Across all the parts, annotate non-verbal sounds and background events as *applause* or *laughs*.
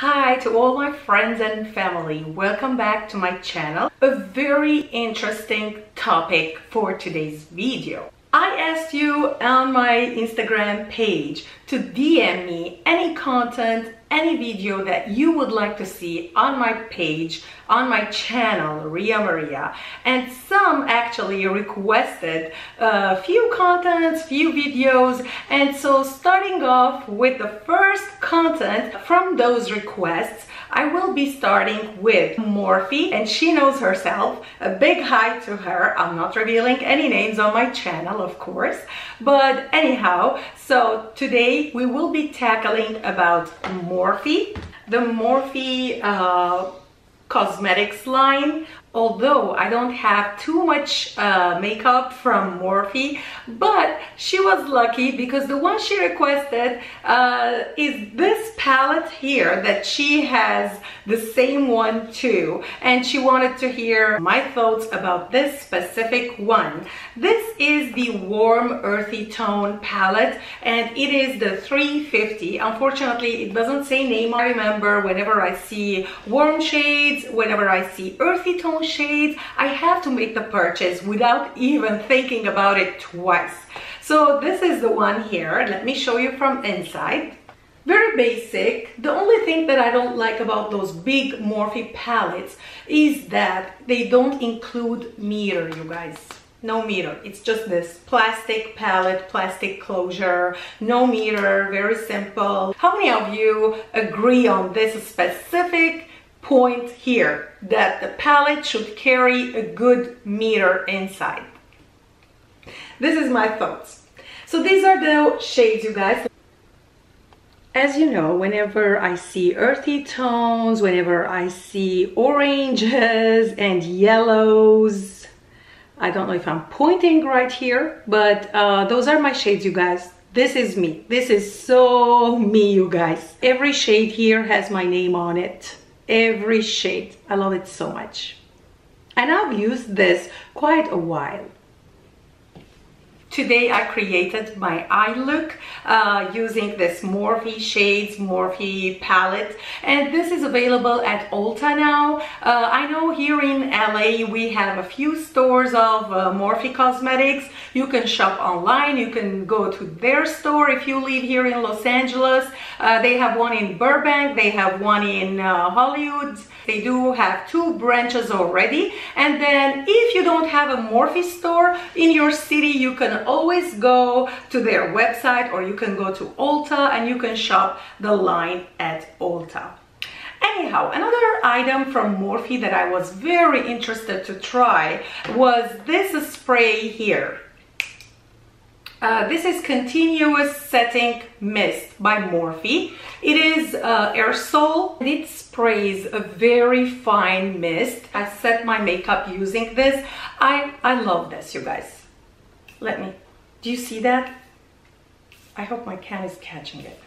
Hi to all my friends and family. Welcome back to my channel. A very interesting topic for today's video. I asked you on my Instagram page to DM me any content, any video that you would like to see on my page, on my channel, Ria Maria. And some actually requested a few contents, few videos. And so starting off with the first content from those requests, I will be starting with Morphe and she knows herself. A big hi to her. I'm not revealing any names on my channel, of course. But anyhow, so today we will be tackling about Morphe. The Morphe uh, cosmetics line although I don't have too much uh, makeup from Morphe, but she was lucky because the one she requested uh, is this palette here that she has the same one too. And she wanted to hear my thoughts about this specific one. This is the Warm Earthy Tone palette and it is the 350. Unfortunately, it doesn't say name. I remember whenever I see warm shades, whenever I see earthy tone shades, I have to make the purchase without even thinking about it twice. So this is the one here. Let me show you from inside. Very basic. The only thing that I don't like about those big Morphe palettes is that they don't include mirror, you guys no mirror it's just this plastic palette plastic closure no mirror very simple how many of you agree on this specific point here that the palette should carry a good meter inside. This is my thoughts. So these are the shades, you guys. As you know, whenever I see earthy tones, whenever I see oranges and yellows, I don't know if I'm pointing right here, but uh, those are my shades, you guys. This is me. This is so me, you guys. Every shade here has my name on it every shade. I love it so much. And I've used this quite a while. Today I created my eye look uh, using this Morphe Shades Morphe palette and this is available at Ulta now. Uh, I know here in LA we have a few stores of uh, Morphe Cosmetics. You can shop online, you can go to their store if you live here in Los Angeles. Uh, they have one in Burbank, they have one in uh, Hollywood. They do have two branches already and then if you don't have a Morphe store in your city you can always go to their website or you can go to Ulta and you can shop the line at Ulta. Anyhow, another item from Morphe that I was very interested to try was this spray here. Uh, this is Continuous Setting Mist by Morphe. It is uh, aerosol. And it sprays a very fine mist. I set my makeup using this. I, I love this, you guys. Let me, do you see that? I hope my cat is catching it.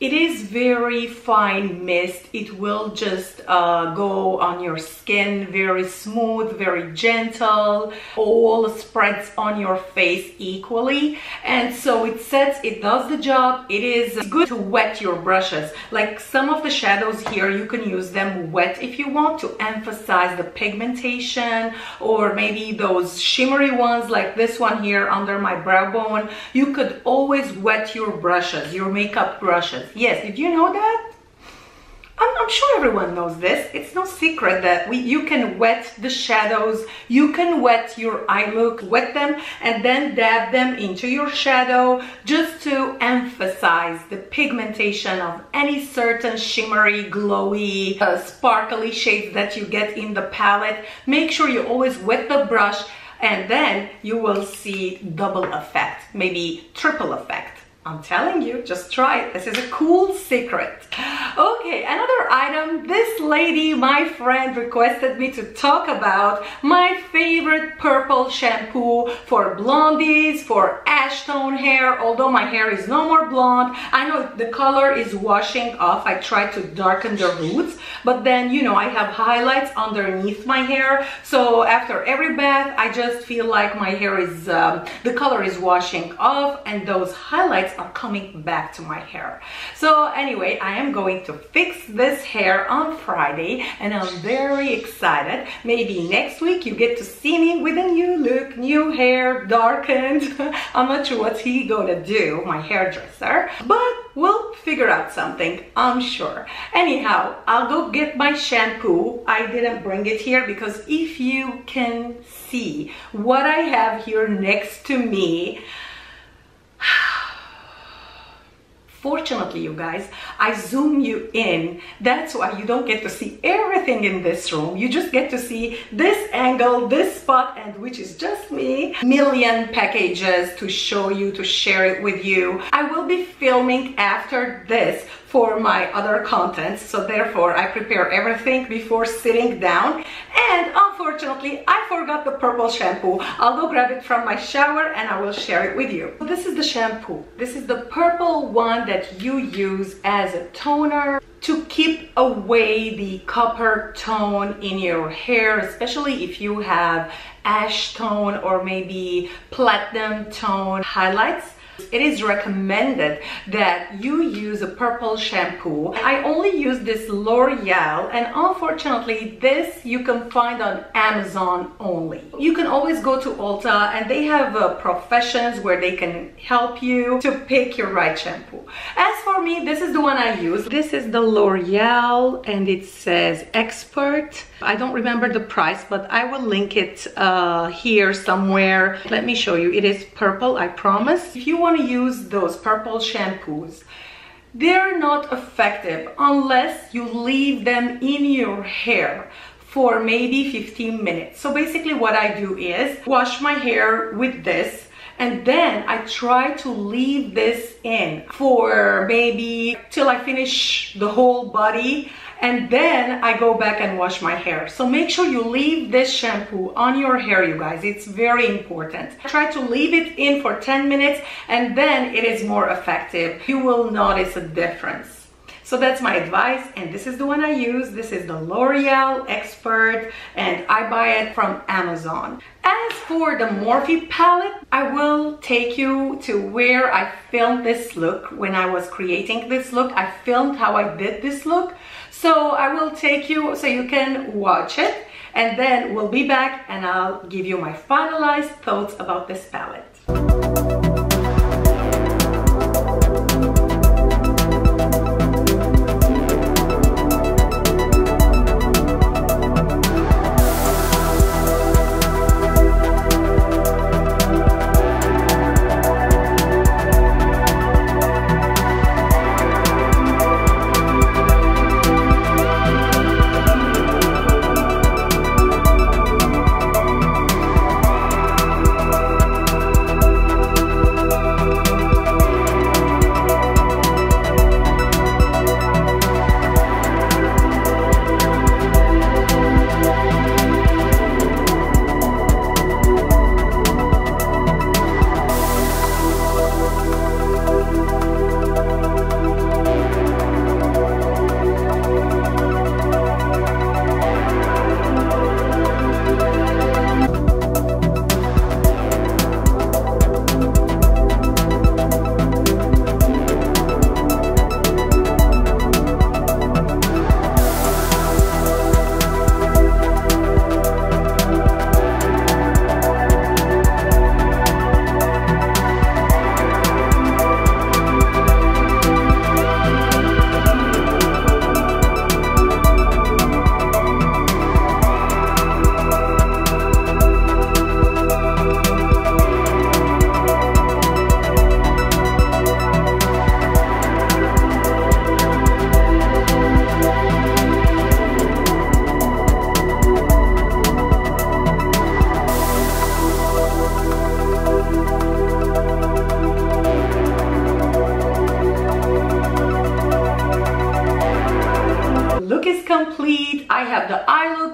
It is very fine mist. It will just uh, go on your skin very smooth, very gentle, all spreads on your face equally. And so it sets, it does the job. It is good to wet your brushes. Like some of the shadows here, you can use them wet if you want to emphasize the pigmentation or maybe those shimmery ones like this one here under my brow bone. You could always wet your brushes, your makeup brushes. Yes, did you know that? I'm, I'm, sure everyone knows this. It's no secret that we, you can wet the shadows, you can wet your eye look, wet them and then dab them into your shadow just to emphasize the pigmentation of any certain shimmery, glowy, uh, sparkly shades that you get in the palette. Make sure you always wet the brush and then you will see double effect, maybe triple effect. I'm telling you, just try it. This is a cool secret. Okay, another item. This lady, my friend, requested me to talk about my favorite purple shampoo for blondies, for ash tone hair. Although my hair is no more blonde, I know the color is washing off. I try to darken the roots, but then, you know, I have highlights underneath my hair. So after every bath, I just feel like my hair is, um, the color is washing off and those highlights are coming back to my hair. So anyway, I am going to fix this hair on Friday and I'm very excited. Maybe next week you get to see me with a new look, new hair, darkened. *laughs* I'm not sure what he gonna do, my hairdresser, but we'll figure out something, I'm sure. Anyhow, I'll go get my shampoo. I didn't bring it here because if you can see what I have here next to me, *sighs* Fortunately, you guys, I zoom you in. That's why you don't get to see everything in this room. You just get to see this angle, this spot, and which is just me. Million packages to show you, to share it with you. I will be filming after this for my other contents So therefore I prepare everything before sitting down. And unfortunately, I forgot the purple shampoo. I'll go grab it from my shower and I will share it with you. This is the shampoo. This is the purple one that you use as a toner to keep away the copper tone in your hair, especially if you have ash tone or maybe platinum tone highlights. It is recommended that you use a purple shampoo. I only use this L'Oreal and unfortunately this you can find on Amazon only. You can always go to Ulta and they have uh, professions where they can help you to pick your right shampoo. As for me, this is the one I use. This is the L'Oreal and it says expert. I don't remember the price, but I will link it uh, here somewhere. Let me show you. It is purple, I promise. If you want to use those purple shampoos, they're not effective unless you leave them in your hair for maybe 15 minutes. So basically what I do is wash my hair with this and then I try to leave this in for maybe till I finish the whole body and then I go back and wash my hair. So make sure you leave this shampoo on your hair, you guys. It's very important. Try to leave it in for 10 minutes and then it is more effective. You will notice a difference. So that's my advice and this is the one I use. This is the L'Oreal Expert and I buy it from Amazon. As for the Morphe palette, I will take you to where I filmed this look when I was creating this look. I filmed how I did this look. So I will take you so you can watch it and then we'll be back and I'll give you my finalized thoughts about this palette.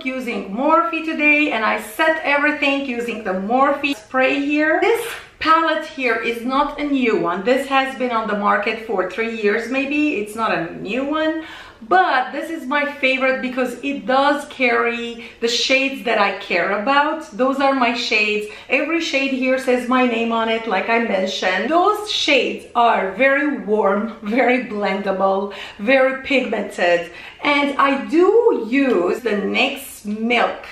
Using Morphe today and I set everything using the Morphe spray here. This palette here is not a new one. This has been on the market for three years maybe. It's not a new one but this is my favorite because it does carry the shades that I care about. Those are my shades. Every shade here says my name on it, like I mentioned. Those shades are very warm, very blendable, very pigmented, and I do use the NYX Milk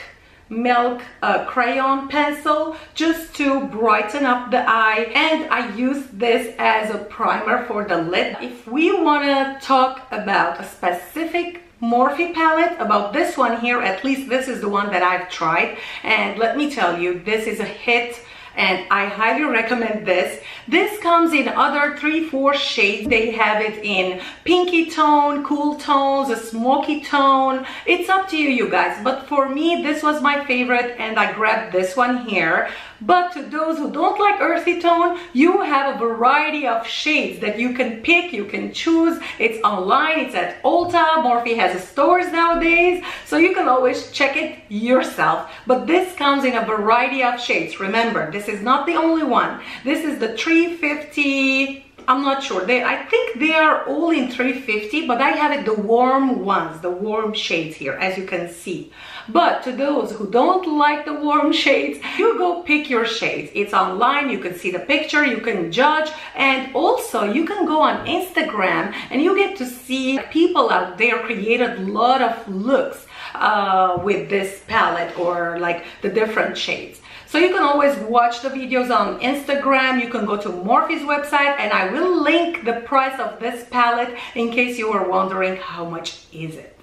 milk uh, crayon pencil just to brighten up the eye and I use this as a primer for the lid. If we want to talk about a specific Morphe palette about this one here at least this is the one that I've tried and let me tell you this is a hit and I highly recommend this. This comes in other three, four shades. They have it in pinky tone, cool tones, a smoky tone. It's up to you, you guys. But for me, this was my favorite and I grabbed this one here. But to those who don't like earthy tone, you have a variety of shades that you can pick, you can choose. It's online, it's at Ulta, Morphe has stores nowadays, so you can always check it yourself. But this comes in a variety of shades. Remember, this is not the only one. This is the 350 I'm not sure. They, I think they are all in 350, but I have it the warm ones, the warm shades here, as you can see. But to those who don't like the warm shades, you go pick your shades. It's online, you can see the picture, you can judge, and also you can go on Instagram and you get to see people out there created a lot of looks uh, with this palette or like the different shades. So you can always watch the videos on Instagram. You can go to Morphe's website and I will link the price of this palette in case you were wondering how much is it.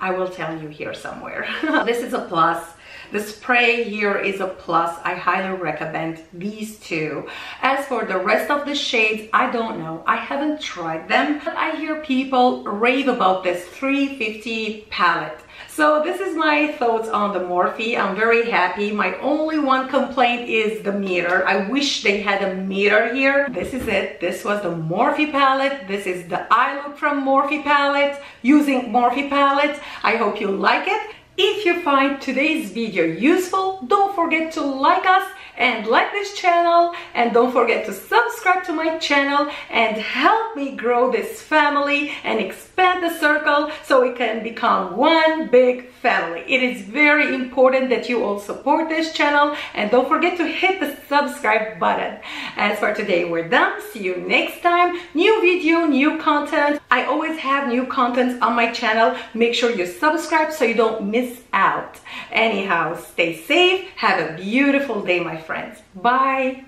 I will tell you here somewhere. *laughs* this is a plus. The spray here is a plus. I highly recommend these two. As for the rest of the shades, I don't know. I haven't tried them, but I hear people rave about this 350 palette. So this is my thoughts on the Morphe. I'm very happy. My only one complaint is the mirror. I wish they had a mirror here. This is it. This was the Morphe palette. This is the eye look from Morphe palette using Morphe palette. I hope you like it. If you find today's video useful, don't forget to like us and like this channel and don't forget to subscribe to my channel and help me grow this family and the circle so we can become one big family. It is very important that you all support this channel and don't forget to hit the subscribe button. As for today, we're done. See you next time. New video, new content. I always have new content on my channel. Make sure you subscribe so you don't miss out. Anyhow, stay safe. Have a beautiful day, my friends. Bye.